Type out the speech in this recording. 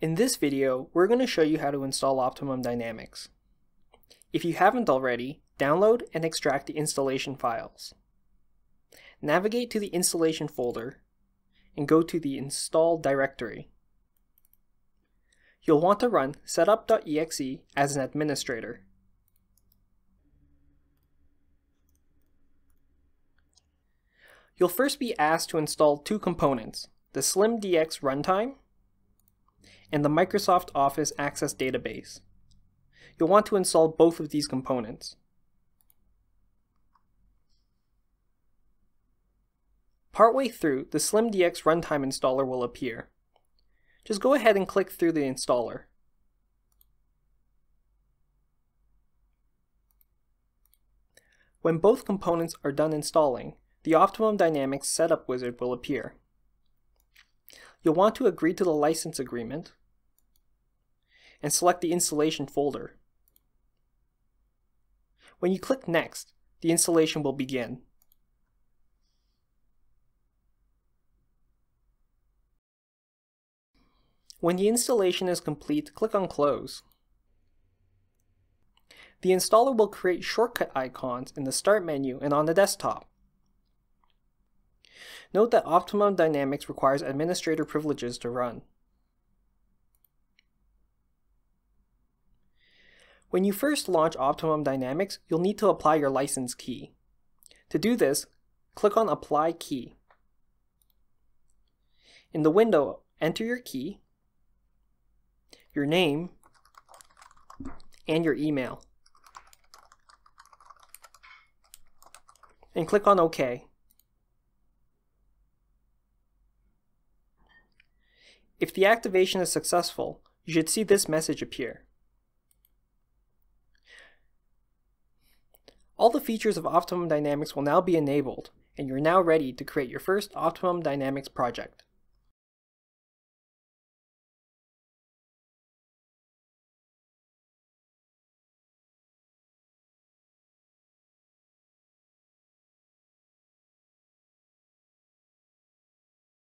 In this video, we're going to show you how to install Optimum Dynamics. If you haven't already, download and extract the installation files. Navigate to the installation folder and go to the install directory. You'll want to run setup.exe as an administrator. You'll first be asked to install two components, the SlimDX runtime and the Microsoft Office Access Database. You'll want to install both of these components. Partway through, the SlimDX runtime installer will appear. Just go ahead and click through the installer. When both components are done installing, the Optimum Dynamics Setup Wizard will appear. You'll want to agree to the license agreement and select the installation folder. When you click Next, the installation will begin. When the installation is complete, click on Close. The installer will create shortcut icons in the Start menu and on the desktop. Note that Optimum Dynamics requires administrator privileges to run. When you first launch Optimum Dynamics, you'll need to apply your license key. To do this, click on Apply Key. In the window, enter your key, your name, and your email. And click on OK. If the activation is successful, you should see this message appear. All the features of Optimum Dynamics will now be enabled, and you're now ready to create your first Optimum Dynamics project.